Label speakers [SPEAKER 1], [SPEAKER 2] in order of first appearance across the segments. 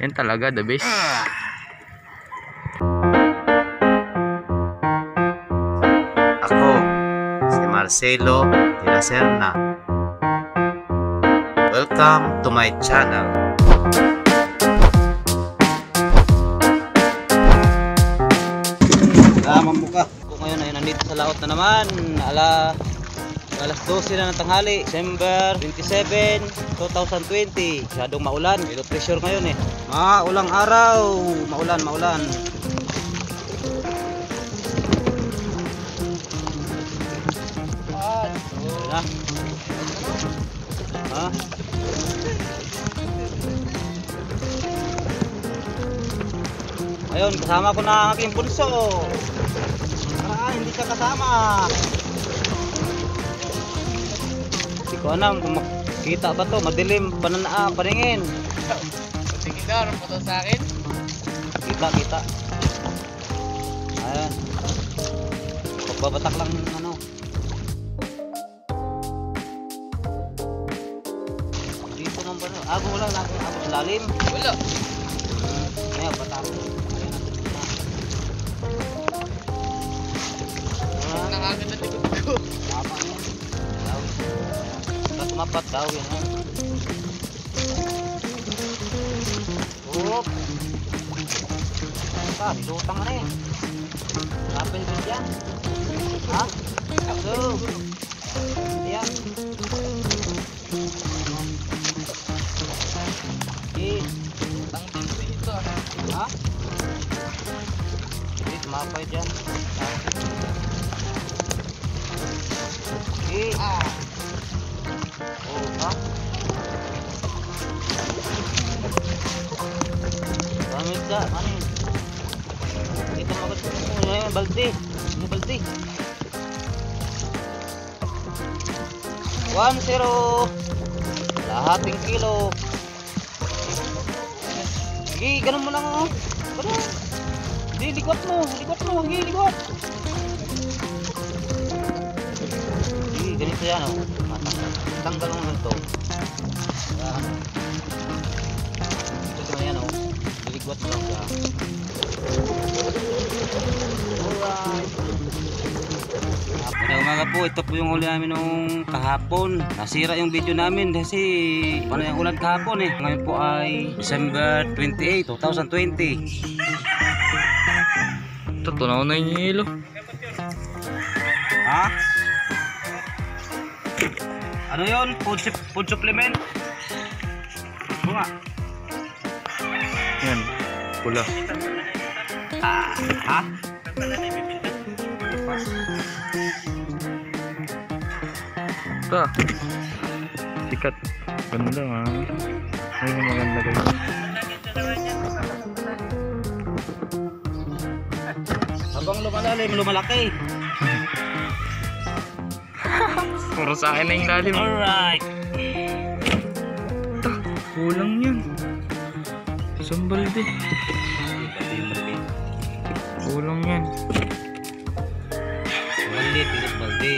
[SPEAKER 1] Yan talaga, the best.
[SPEAKER 2] Ako, si Marcelo de la Serna. Welcome to my channel.
[SPEAKER 3] Salamat po ka. Ako ngayon ay nandito sa laot na naman. Ala alas 12 na ng tanghali, December 27, 2020. Masyadong maulan. Low pressure ngayon eh. Maulang araw. Maulan, maulan. Na. Ha? Ayun, kasama ko na ang aking bunso. Ah, hindi ka kasama. Ko alam kung makita ba to. Madilim, pananaa, paningin.
[SPEAKER 1] Sige ka, ano po sa akin?
[SPEAKER 3] Kita, kita. Ayan. Pagbabatak lang ng ano. Dito naman ba? Ago wala, ago, ago sa lalim.
[SPEAKER 1] Wala.
[SPEAKER 3] Ngayon, batak. Basta tumapat daw yan. ha? Oop. Pa, bilutang na eh. Rapin din dyan. Ha? So. Yan. Okay.
[SPEAKER 1] Tanggal ko ito.
[SPEAKER 3] Ha? Hindi, tumapay dyan. Ka, ano? Dito mo agad. Ano yun, balde. Ano balde? One zero. Lahating kilo. Sige, ganun mo lang oh. Ganun. Hindi, mo. Ligot mo. Sige, ligot. Sige, ganito yan oh. Tanggal mo lang to. Yan. Ito mo yan oh. Lang siya. Alright. Magandang umaga po, ito po yung huli namin nung kahapon. Nasira yung video namin kasi ano yung ulan kahapon eh. Ngayon po ay December 28, 2020.
[SPEAKER 1] Ito, tunaw na yung yelo.
[SPEAKER 3] Ha? Ano yon? Food, food supplement? Bunga.
[SPEAKER 1] Yan. Pula.
[SPEAKER 3] Ah, ha?
[SPEAKER 1] Ito. Sikat. Ganda nga. Ay, maganda guys.
[SPEAKER 3] Habang lumalalim, lumalaki.
[SPEAKER 1] Puro sa akin na yung lalim.
[SPEAKER 3] Alright.
[SPEAKER 1] Kulang yan. Isang balde. Kulang yan.
[SPEAKER 3] Balde, pilit balde.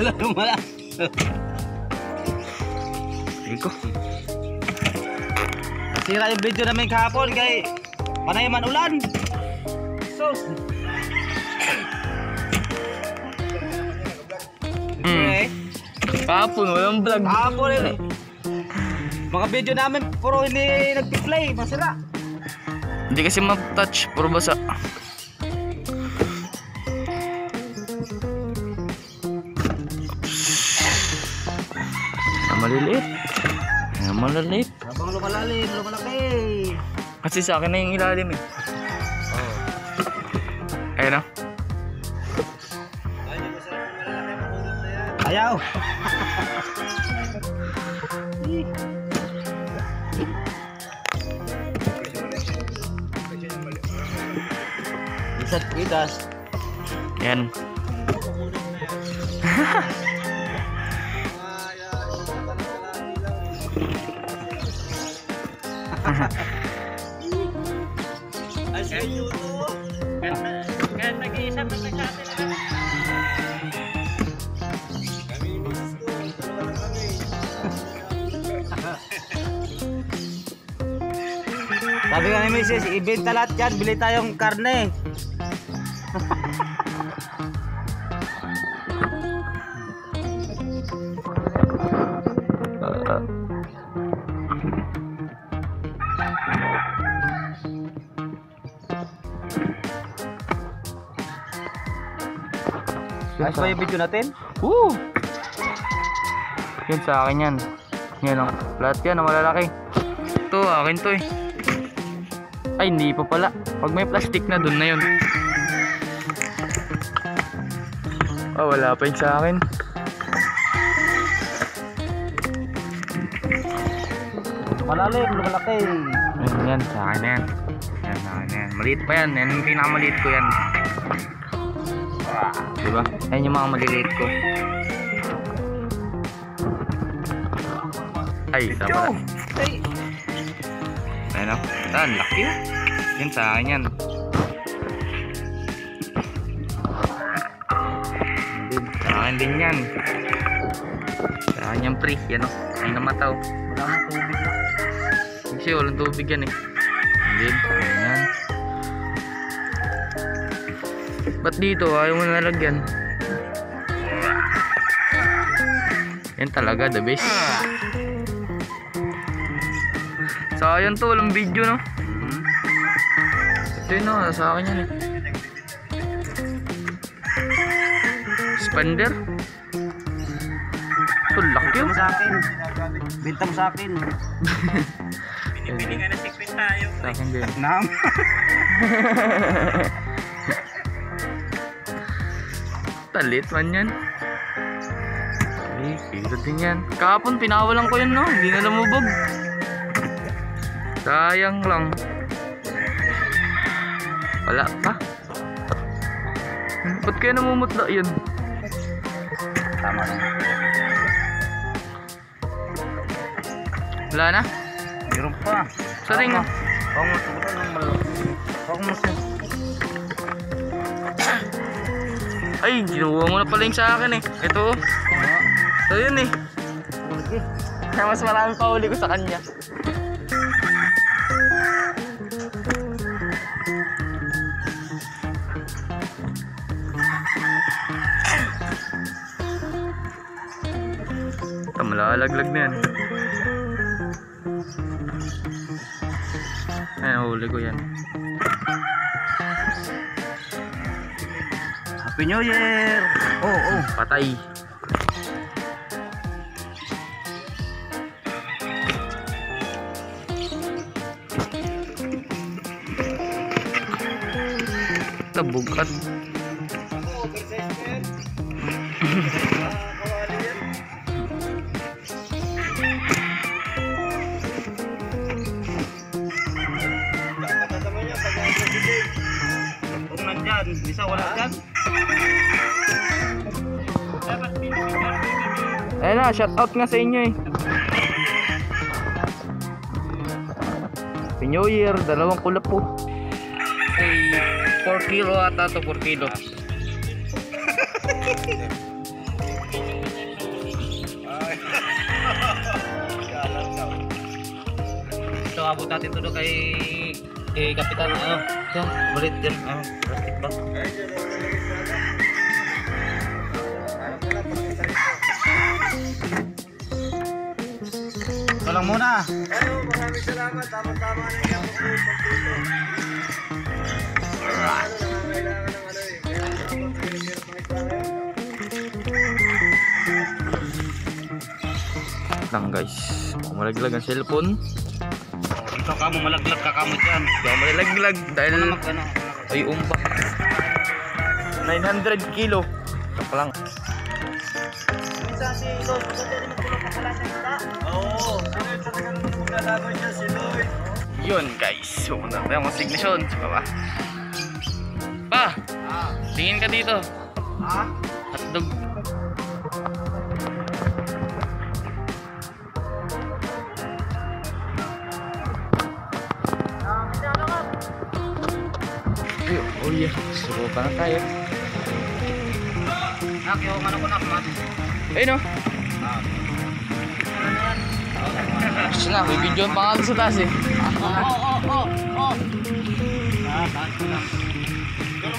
[SPEAKER 3] Wala lumala.
[SPEAKER 1] Iko.
[SPEAKER 3] Sira yung video namin kahapon kay panay man ulan. Sus. Okay.
[SPEAKER 1] Kapon, walang vlog.
[SPEAKER 3] Kahapon yun eh. Mga video namin puro hindi nagpi-play, masira.
[SPEAKER 1] Hindi kasi ma-touch. Puro basa. Ah, maliliit. Ah, maliliit.
[SPEAKER 3] Habang lumalalim, lumalaki.
[SPEAKER 1] Kasi sa akin na yung ilalim eh.
[SPEAKER 3] Oh.
[SPEAKER 1] Ayun na.
[SPEAKER 3] Ayaw. at prutas.
[SPEAKER 1] Yan.
[SPEAKER 4] Kaya nag-iisa pa nagkatila.
[SPEAKER 3] Sabi nga ni Mrs. Ibenta lahat yan. Bili tayong karne. Ayos ba yung video natin?
[SPEAKER 1] Woo! Yan sa akin yan. Yan o. Lahat yan, ang malalaki. Ito, akin to eh. Ay, hindi pa pala. Pag may plastic na, dun na yun. Oh, wala pa yun sa akin.
[SPEAKER 3] Malalim, lumalaki.
[SPEAKER 1] Yan, yan, sa akin yan. Yan, sa akin yan. Maliit pa yan. Yan yung pinakamaliit ko yan. Diba? Yan yung mga maliliit ko. Ay, isa pala. Ayun o. Saan? Laki o. Yan sa akin yan. Yan. Sa akin din yan. Sa akin yung pre. Yan o. Ay namataw.
[SPEAKER 3] Wala na tubig na.
[SPEAKER 1] Kasi walang tubig yan eh. Yan. Ayan. Ba't dito? Ayaw mo nalagyan. Yan talaga, the best. Sayang to, walang video no? Ito yun no, sa akin yan eh. Spender? Ito, laki
[SPEAKER 3] mo sa akin. Benta mo sa akin.
[SPEAKER 4] Pinipili nga na 50 tayo.
[SPEAKER 1] Sa akin din.
[SPEAKER 3] Nam.
[SPEAKER 1] Talit man yan. Pilo din yan. Kahapon pinawalan ko yun no, hindi na lumubog. Sayang lang. Wala pa. Ba't kaya namumutla yun?
[SPEAKER 3] Tama na.
[SPEAKER 1] Wala na?
[SPEAKER 3] Meron pa.
[SPEAKER 1] Sa ring ah.
[SPEAKER 3] Pang mo siguro ng malaki. Pang mo siya.
[SPEAKER 1] Ay, ginuha mo na pala yung sa akin eh. Ito oh. Ito yun eh. Kaya mas marami pa uli ko sa kanya. Malalaglag na yan. Ay, nahuli ko yan.
[SPEAKER 3] Happy New Year! Oh, oh.
[SPEAKER 1] Patay. Tabugat.
[SPEAKER 3] Kung nandyan, isa wala dyan.
[SPEAKER 1] Ayun na, shout out nga sa inyo eh. Happy New Year, dalawang kulap po. Ay, 4 kilo ata to, 4 kilo.
[SPEAKER 3] Ito, abot natin ito doon kay kay Kapitan. Ano? Yan, balit yan. Ano? Plastic ba? Ito lang muna.
[SPEAKER 1] Lang guys, malaglag ang cellphone.
[SPEAKER 3] Oh, ito ka mo malaglag ka kamo dyan.
[SPEAKER 1] Baka malaglag dahil
[SPEAKER 3] Ano ano?
[SPEAKER 1] ay umba. 900 kilo. Ito lang.
[SPEAKER 3] Si Lloyd. Oo.
[SPEAKER 1] Yun guys, pumunta tayo ng signation sa baba.
[SPEAKER 3] Ah,
[SPEAKER 1] tingin ka dito.
[SPEAKER 3] ah?
[SPEAKER 1] Hotdog. Ay, oh yeah, surukan na tayo.
[SPEAKER 3] Nak, yung ano ko nak, mat.
[SPEAKER 1] Ayun oh.
[SPEAKER 3] Ah. Ano yan?
[SPEAKER 1] Gusto na, may video pa nga sa taas eh. Oh,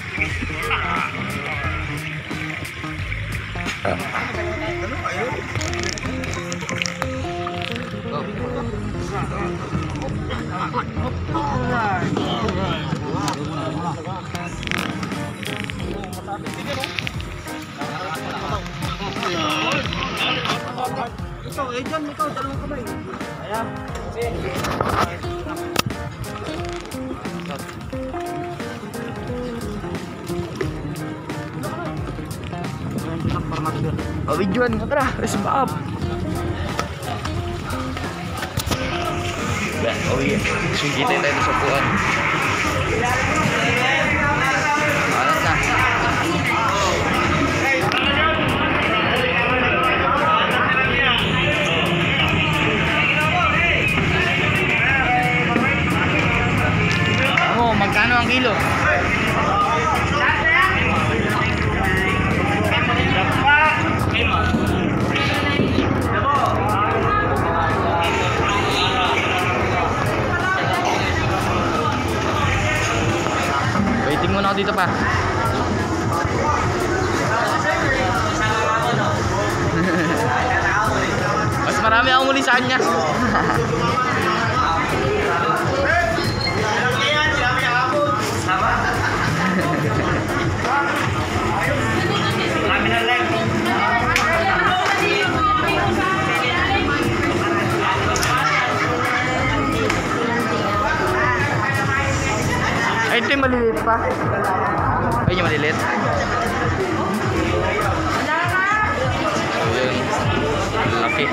[SPEAKER 1] videoan mo, tara, let's up. Oh yeah, sige kita tayo sa puan. Alas na. Ako, magkano ang kilo? Dito pa. Mas marami akong muli sa kanya. pa. Ay, yung maliliit. Ayun. Laki.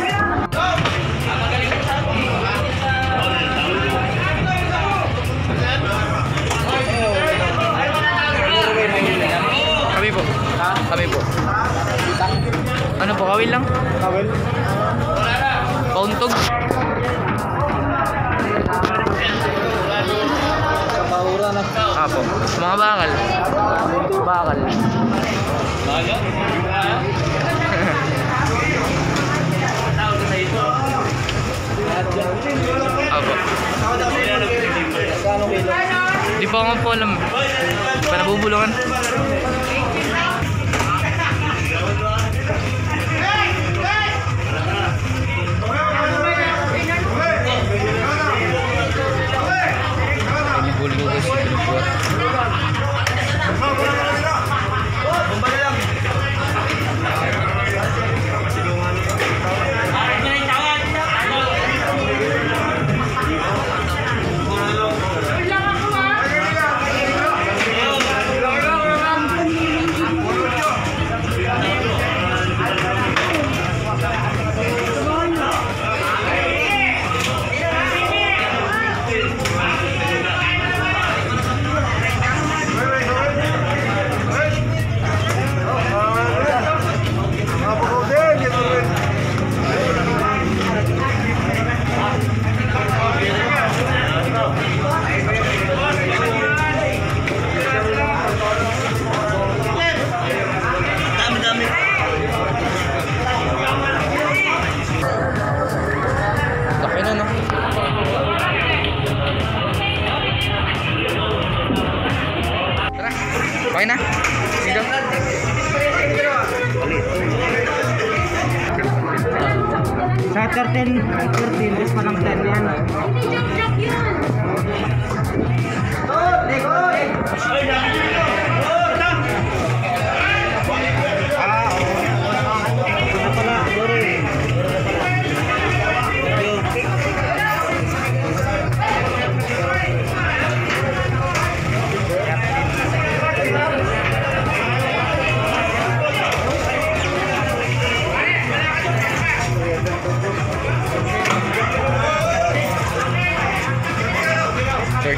[SPEAKER 1] Kami po. Kami po. Ano po, kawil lang? Kawil. Pauntog. Apo. Mga bakal. Bakal. Apo. Di pa ako po alam. Di pa nabubulungan.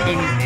[SPEAKER 1] Biden.